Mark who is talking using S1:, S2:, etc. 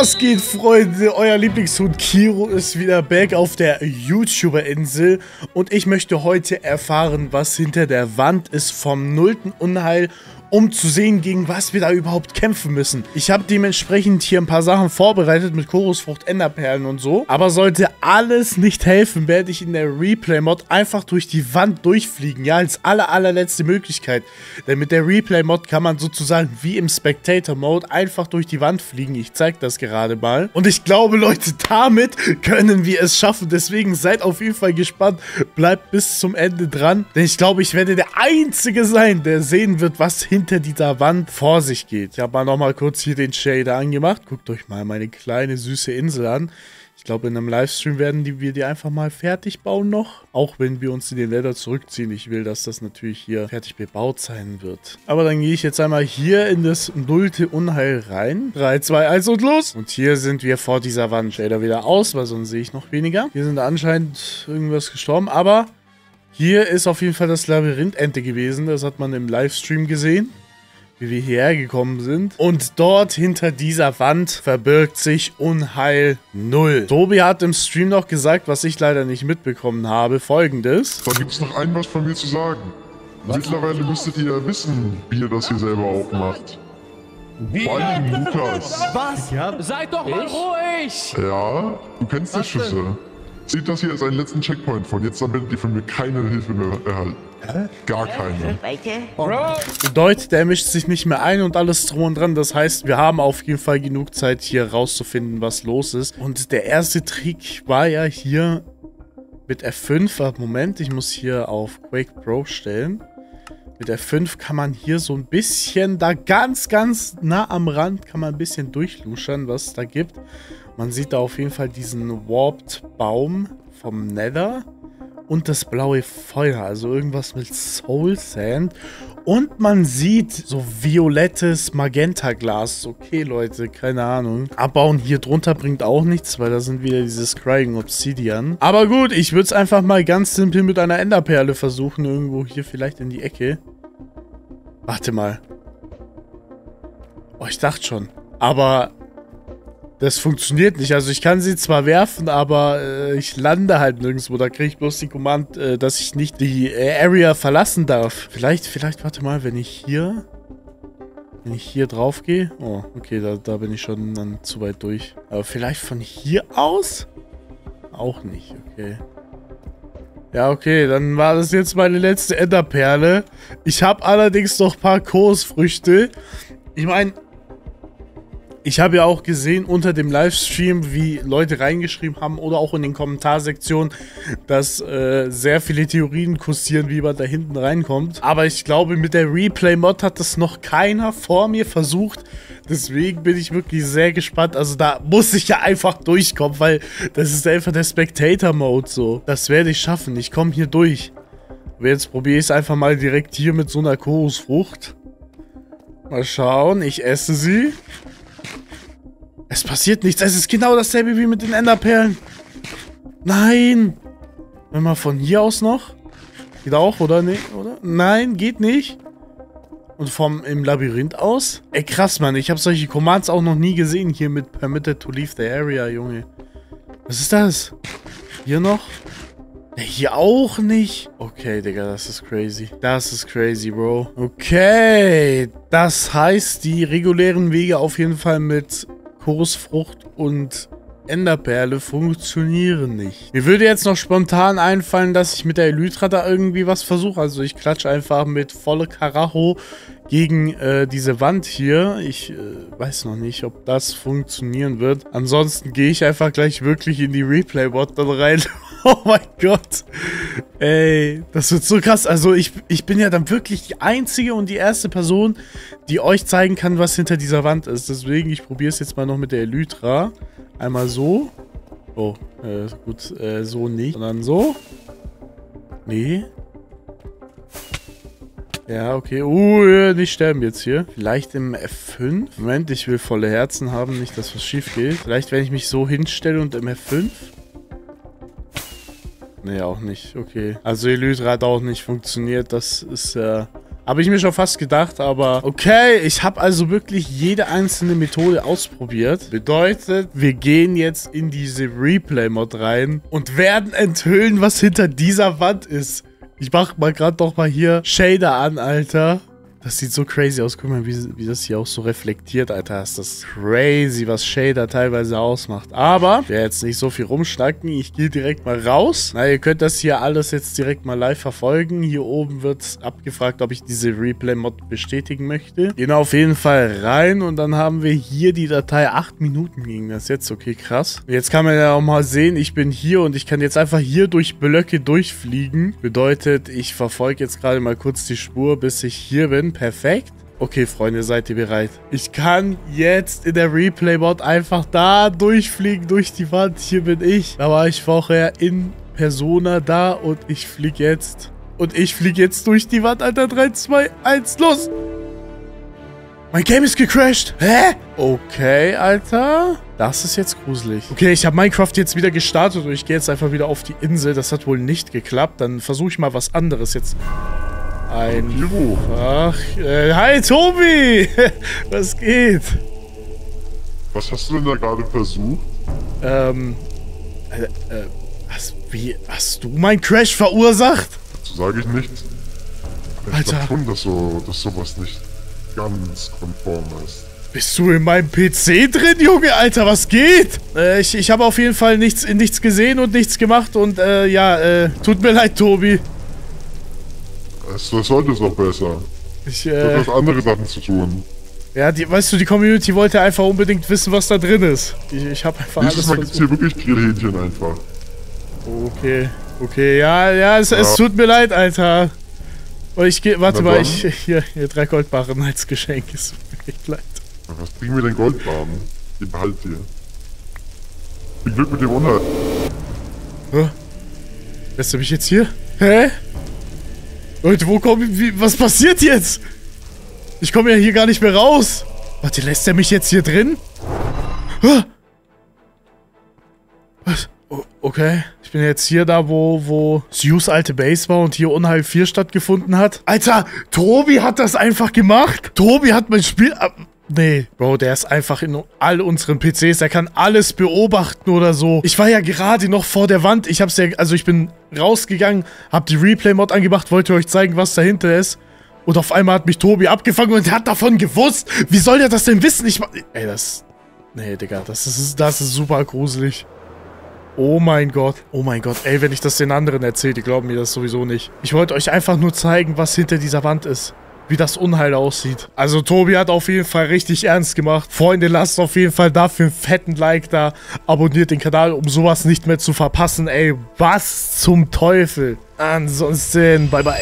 S1: Was geht, Freunde? Euer Lieblingshund Kiro ist wieder back auf der YouTuber-Insel und ich möchte heute erfahren, was hinter der Wand ist vom nullten Unheil um zu sehen, gegen was wir da überhaupt kämpfen müssen. Ich habe dementsprechend hier ein paar Sachen vorbereitet mit Chorusfrucht, Enderperlen und so. Aber sollte alles nicht helfen, werde ich in der Replay-Mod einfach durch die Wand durchfliegen. Ja, als aller, allerletzte Möglichkeit. Denn mit der Replay-Mod kann man sozusagen wie im Spectator-Mode einfach durch die Wand fliegen. Ich zeige das gerade mal. Und ich glaube, Leute, damit können wir es schaffen. Deswegen seid auf jeden Fall gespannt. Bleibt bis zum Ende dran. Denn ich glaube, ich werde der Einzige sein, der sehen wird, was hinter hinter dieser Wand vor sich geht. Ich habe mal nochmal kurz hier den Shader angemacht. Guckt euch mal meine kleine süße Insel an. Ich glaube, in einem Livestream werden die, wir die einfach mal fertig bauen noch. Auch wenn wir uns in den Länder zurückziehen. Ich will, dass das natürlich hier fertig bebaut sein wird. Aber dann gehe ich jetzt einmal hier in das nullte Unheil rein. 3, 2, 1 und los. Und hier sind wir vor dieser Wand. Shader wieder aus, weil sonst sehe ich noch weniger. Hier sind anscheinend irgendwas gestorben. Aber hier ist auf jeden Fall das Labyrinthente gewesen. Das hat man im Livestream gesehen, wie wir hierher gekommen sind. Und dort hinter dieser Wand verbirgt sich Unheil 0. Tobi hat im Stream noch gesagt, was ich leider nicht mitbekommen habe, folgendes.
S2: Da gibt es noch ein was von mir zu sagen. Was? Mittlerweile müsstet ihr ja wissen, wie ihr das hier selber auch macht. Wie? Vor allem Lukas.
S3: Was? Ja. Seid doch mal ich? ruhig!
S2: Ja, du kennst die Schüsse. Seht das hier als einen letzten Checkpoint von. Jetzt werdet ihr von mir keine Hilfe mehr erhalten. Hä? Gar keine.
S1: Bro! Bedeutet, er mischt sich nicht mehr ein und alles drum und dran. Das heißt, wir haben auf jeden Fall genug Zeit, hier rauszufinden, was los ist. Und der erste Trick war ja hier mit F5. Moment, ich muss hier auf Quake Pro stellen. Mit F5 kann man hier so ein bisschen, da ganz, ganz nah am Rand, kann man ein bisschen durchluschern, was es da gibt. Man sieht da auf jeden Fall diesen Warped Baum vom Nether und das blaue Feuer, also irgendwas mit Soul Sand. Und man sieht so violettes Magenta-Glas. Okay, Leute, keine Ahnung. Abbauen hier drunter bringt auch nichts, weil da sind wieder diese Scrying Obsidian. Aber gut, ich würde es einfach mal ganz simpel mit einer Enderperle versuchen. Irgendwo hier vielleicht in die Ecke. Warte mal. Oh, ich dachte schon. Aber das funktioniert nicht. Also ich kann sie zwar werfen, aber äh, ich lande halt nirgendwo. Da kriege ich bloß die Command, äh, dass ich nicht die äh, Area verlassen darf. Vielleicht, vielleicht, warte mal, wenn ich hier... Wenn ich hier drauf gehe... Oh, okay, da, da bin ich schon dann zu weit durch. Aber vielleicht von hier aus? Auch nicht, okay. Ja, okay, dann war das jetzt meine letzte Enderperle. Ich habe allerdings noch ein paar Kursfrüchte. Ich meine, ich habe ja auch gesehen unter dem Livestream, wie Leute reingeschrieben haben oder auch in den Kommentarsektionen, dass äh, sehr viele Theorien kursieren, wie man da hinten reinkommt. Aber ich glaube, mit der Replay-Mod hat das noch keiner vor mir versucht. Deswegen bin ich wirklich sehr gespannt. Also da muss ich ja einfach durchkommen, weil das ist einfach der Spectator-Mode so. Das werde ich schaffen. Ich komme hier durch. Aber jetzt probiere ich es einfach mal direkt hier mit so einer Chorusfrucht. Mal schauen. Ich esse sie. Es passiert nichts. Es ist genau dasselbe wie mit den Enderperlen. Nein. Wenn mal von hier aus noch. Geht auch, oder? Nee, oder? Nein, geht nicht. Und vom im Labyrinth aus? Ey, krass, Mann. Ich habe solche Commands auch noch nie gesehen hier mit Permitted to leave the area, Junge. Was ist das? Hier noch? Ja, hier auch nicht. Okay, Digga, das ist crazy. Das ist crazy, Bro. Okay. Das heißt, die regulären Wege auf jeden Fall mit Chorusfrucht und Enderperle funktionieren nicht. Mir würde jetzt noch spontan einfallen, dass ich mit der Elytra da irgendwie was versuche. Also ich klatsche einfach mit volle Karacho gegen äh, diese Wand hier. Ich äh, weiß noch nicht, ob das funktionieren wird. Ansonsten gehe ich einfach gleich wirklich in die Replay-Bot dann rein. oh mein Gott. Ey, das wird so krass. Also ich, ich bin ja dann wirklich die einzige und die erste Person, die euch zeigen kann, was hinter dieser Wand ist. Deswegen, ich probiere es jetzt mal noch mit der Elytra. Einmal so. Oh, äh, gut, äh, so nicht. Sondern so. Nee. Ja, okay. Uh, nicht sterben jetzt hier. Vielleicht im F5. Moment, ich will volle Herzen haben, nicht, dass was schief geht. Vielleicht, wenn ich mich so hinstelle und im F5. Nee, auch nicht. Okay. Also Elytra hat auch nicht funktioniert. Das ist ja... Äh Habe ich mir schon fast gedacht, aber okay, ich habe also wirklich jede einzelne Methode ausprobiert. Bedeutet, wir gehen jetzt in diese Replay-Mod rein und werden enthüllen, was hinter dieser Wand ist. Ich mach mal gerade doch mal hier Shader an, Alter. Das sieht so crazy aus. Guck mal, wie, wie das hier auch so reflektiert, Alter. Das ist crazy, was Shader teilweise ausmacht. Aber, ich werde jetzt nicht so viel rumschnacken. Ich gehe direkt mal raus. Na, ihr könnt das hier alles jetzt direkt mal live verfolgen. Hier oben wird abgefragt, ob ich diese Replay-Mod bestätigen möchte. Gehen auf jeden Fall rein und dann haben wir hier die Datei. 8 Minuten ging das jetzt. Okay, krass. Jetzt kann man ja auch mal sehen, ich bin hier und ich kann jetzt einfach hier durch Blöcke durchfliegen. Bedeutet, ich verfolge jetzt gerade mal kurz die Spur, bis ich hier bin. Perfekt. Okay, Freunde, seid ihr bereit? Ich kann jetzt in der Replay-Bot einfach da durchfliegen durch die Wand. Hier bin ich. Da war ich vorher in Persona da und ich fliege jetzt. Und ich fliege jetzt durch die Wand, Alter. 3, 2, 1, los! Mein Game ist gecrashed. Hä? Okay, Alter. Das ist jetzt gruselig. Okay, ich habe Minecraft jetzt wieder gestartet und ich gehe jetzt einfach wieder auf die Insel. Das hat wohl nicht geklappt. Dann versuche ich mal was anderes jetzt. Einfach. Äh, hi, Tobi! Was geht?
S2: Was hast du denn da gerade versucht?
S1: Ähm. Äh, äh, was, wie, hast du meinen Crash verursacht?
S2: Dazu sage ich nichts. Ich
S1: Alter.
S2: glaube schon, dass, so, dass sowas nicht ganz konform ist.
S1: Bist du in meinem PC drin, Junge? Alter, was geht? Äh, ich, ich habe auf jeden Fall nichts, nichts gesehen und nichts gemacht und, äh, ja, äh, tut mir leid, Tobi.
S2: Das, das sollte es auch besser.
S1: Ich,
S2: Das
S1: äh,
S2: hat andere Sachen zu tun.
S1: ja, die, weißt du, die Community wollte einfach unbedingt wissen, was da drin ist. Ich, ich habe einfach
S2: Nächstes
S1: alles
S2: Mal gibt's hier wirklich Grillhähnchen einfach.
S1: Okay, okay, ja, ja, es, es
S2: Ja.
S1: tut mir leid, Alter. Und ich gehe, warte
S2: Na
S1: mal,
S2: dann.
S1: ich, hier, hier, drei Goldbarren als Geschenk, es tut mir echt leid.
S2: Was bringen mir denn Goldbarren? Die behalt dir. Viel Glück mit dem Unheil.
S1: Hä? Lässt du mich jetzt hier? Hä? Leute, wo kommen, wie, was passiert jetzt? Ich komme ja hier gar nicht mehr raus. Warte, lässt er mich jetzt hier drin? Was? Okay. Ich bin jetzt hier da, wo, wo Zeus alte Base war und hier Unheil 4 stattgefunden hat. Alter, Tobi hat das einfach gemacht. Tobi hat mein Spiel... Nee, Bro, der ist einfach in all unseren PCs. Der kann alles beobachten oder so. Ich war ja gerade noch vor der Wand. Ich hab's ja... Also ich bin rausgegangen, hab die Replay-Mod angemacht, wollte euch zeigen, was dahinter ist. Und auf einmal hat mich Tobi abgefangen und hat davon gewusst. Wie soll der das denn wissen? Ich... Ey, das... Nee, Digga, das ist, das ist super gruselig. Oh mein Gott. Oh mein Gott. Ey, wenn ich das den anderen erzähle, die glauben mir das sowieso nicht. Ich wollte euch einfach nur zeigen, was hinter dieser Wand ist. Wie das Unheil aussieht. Also Tobi hat auf jeden Fall richtig ernst gemacht. Freunde, lasst auf jeden Fall dafür einen fetten Like da. Abonniert den Kanal, um sowas nicht mehr zu verpassen. Ey, was zum Teufel. Ansonsten, bye bye.